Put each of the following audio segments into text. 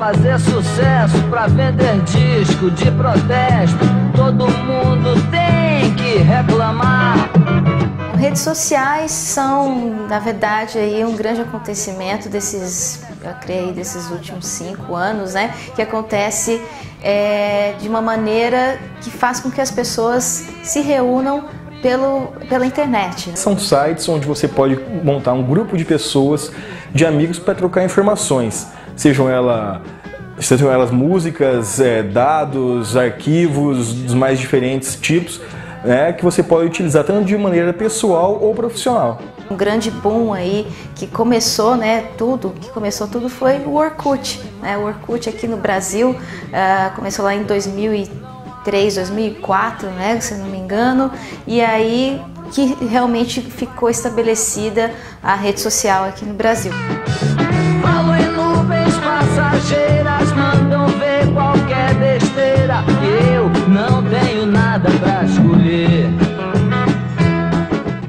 fazer sucesso, pra vender disco de protesto. Todo mundo tem que reclamar. Redes sociais são, na verdade, aí um grande acontecimento desses, eu creio, desses últimos cinco anos, né? Que acontece é, de uma maneira que faz com que as pessoas se reúnam pelo, pela internet. São sites onde você pode montar um grupo de pessoas, de amigos, para trocar informações, sejam ela sejam elas músicas, é, dados, arquivos dos mais diferentes tipos né, que você pode utilizar tanto de maneira pessoal ou profissional. Um grande boom aí que começou, né, tudo, que começou tudo foi o Orkut, né, o Orkut aqui no Brasil uh, começou lá em 2003, 2004, né, se não me engano, e aí que realmente ficou estabelecida a rede social aqui no Brasil. Passageiras, mandam ver qualquer besteira. Eu não tenho nada pra escolher.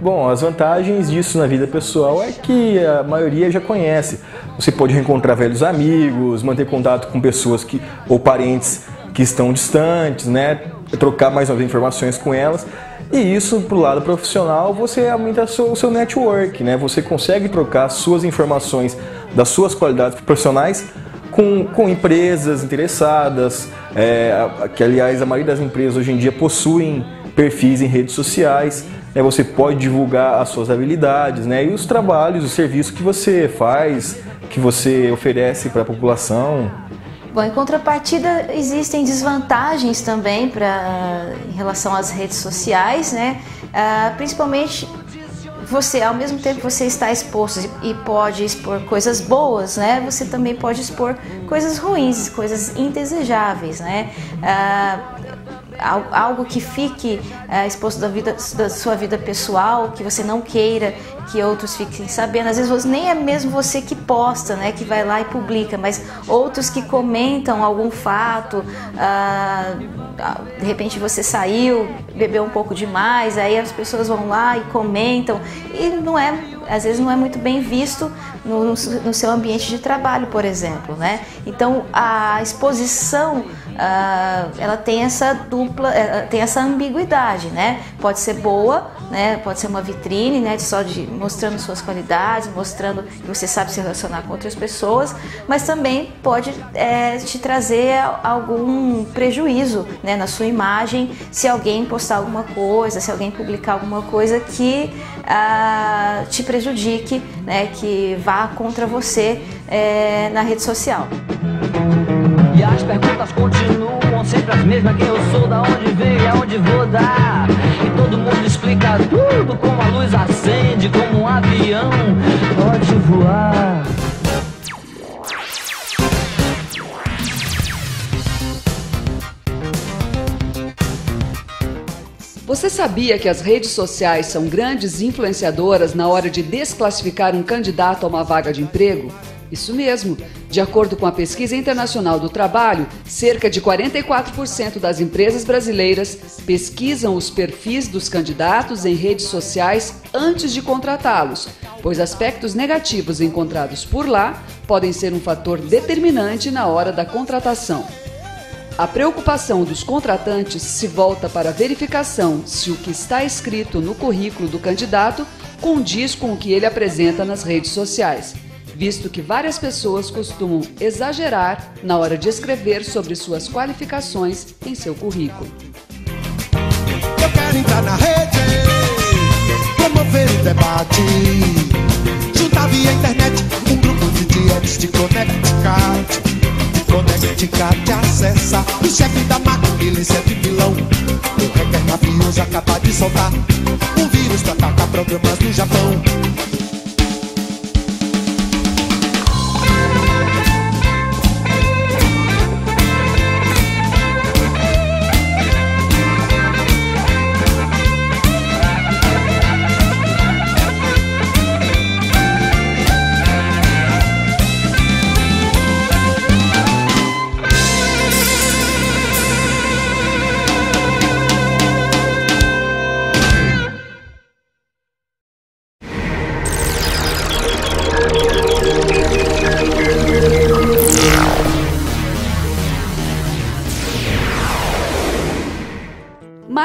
Bom, as vantagens disso na vida pessoal é que a maioria já conhece. Você pode reencontrar velhos amigos, manter contato com pessoas que ou parentes que estão distantes, né? Trocar mais novas informações com elas. E isso, pro lado profissional, você aumenta o seu network, né? Você consegue trocar suas informações das suas qualidades profissionais com, com empresas interessadas, é, que aliás a maioria das empresas hoje em dia possuem perfis em redes sociais. Né? Você pode divulgar as suas habilidades né? e os trabalhos, os serviços que você faz, que você oferece para a população. Bom, em contrapartida, existem desvantagens também pra, em relação às redes sociais, né? Ah, principalmente você, ao mesmo tempo que você está exposto e pode expor coisas boas, né? Você também pode expor coisas ruins, coisas indesejáveis, né? Ah, algo que fique é, exposto da, vida, da sua vida pessoal, que você não queira que outros fiquem sabendo. Às vezes nem é mesmo você que posta, né, que vai lá e publica, mas outros que comentam algum fato. Ah, de repente você saiu, bebeu um pouco demais, aí as pessoas vão lá e comentam e não é, às vezes não é muito bem visto no, no seu ambiente de trabalho, por exemplo, né? Então a exposição uh, ela tem essa dupla, uh, tem essa ambiguidade, né? Pode ser boa, né? Pode ser uma vitrine, né? Só de mostrando suas qualidades, mostrando que você sabe se relacionar com outras pessoas, mas também pode é, te trazer algum prejuízo, né? Na sua imagem, se alguém postar alguma coisa, se alguém publicar alguma coisa que uh, te prejudique, né? Que vá contra você é, na rede social. E as perguntas continuam sempre as mesmas: quem eu sou, da onde veio e aonde vou dar. E todo mundo explica tudo, como a luz acende, como um avião pode voar. Você sabia que as redes sociais são grandes influenciadoras na hora de desclassificar um candidato a uma vaga de emprego? Isso mesmo. De acordo com a Pesquisa Internacional do Trabalho, cerca de 44% das empresas brasileiras pesquisam os perfis dos candidatos em redes sociais antes de contratá-los, pois aspectos negativos encontrados por lá podem ser um fator determinante na hora da contratação. A preocupação dos contratantes se volta para a verificação se o que está escrito no currículo do candidato condiz com o que ele apresenta nas redes sociais visto que várias pessoas costumam exagerar na hora de escrever sobre suas qualificações em seu currículo. Eu quero entrar na rede, promover o debate, juntar via internet um grupo de dietes de Connecticut. Connecticut acessa o chefe da máquina, milícia de vilão. O hacker mafioso acaba de soltar um vírus para atacar programas no Japão.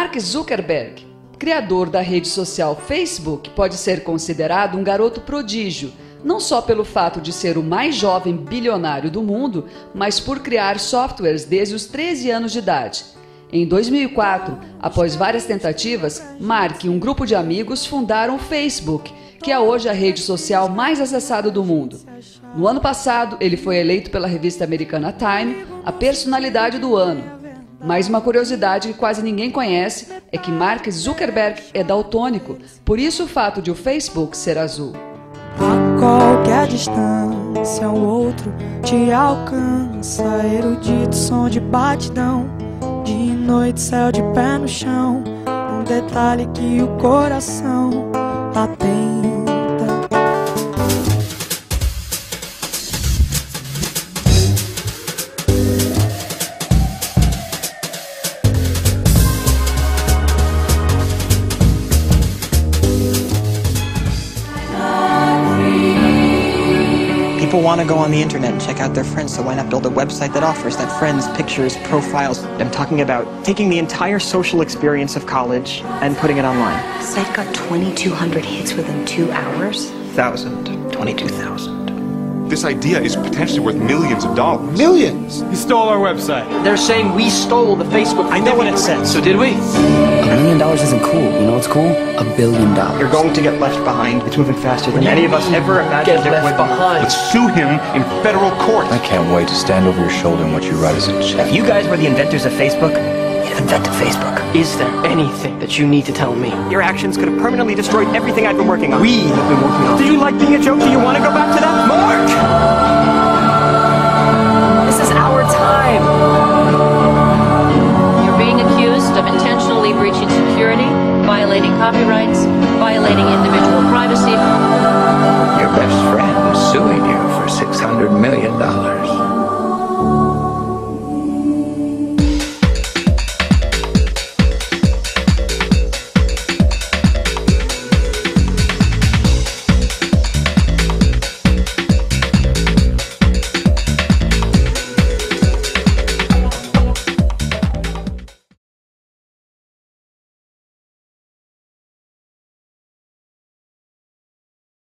Mark Zuckerberg, criador da rede social Facebook, pode ser considerado um garoto prodígio, não só pelo fato de ser o mais jovem bilionário do mundo, mas por criar softwares desde os 13 anos de idade. Em 2004, após várias tentativas, Mark e um grupo de amigos fundaram o Facebook, que é hoje a rede social mais acessada do mundo. No ano passado, ele foi eleito pela revista americana Time a personalidade do ano. Mas uma curiosidade que quase ninguém conhece é que Mark Zuckerberg é daltônico, por isso o fato de o Facebook ser azul. A qualquer distância, o outro te alcança. Erudito som de batidão, de noite, céu de pé no chão. Um detalhe que o coração atenta. People want to go on the internet and check out their friends, so why not build a website that offers that friends, pictures, profiles? I'm talking about taking the entire social experience of college and putting it online. Site got 2,200 hits within two hours. Thousand, twenty-two thousand. This idea is potentially worth millions of dollars. Millions! He stole our website. They're saying we stole the Facebook. I know what it says. So did we? A million dollars isn't cool. You know what's cool? A billion dollars. You're going to get left behind. It's moving faster than any of us ever imagined Get it left would. behind. Let's sue him in federal court. I can't wait to stand over your shoulder and watch you write us a check. If you guys were the inventors of Facebook, you'd invented Facebook. Is there anything that you need to tell me? Your actions could have permanently destroyed everything I've been working on. We have been working on. Do you like being a joke? to you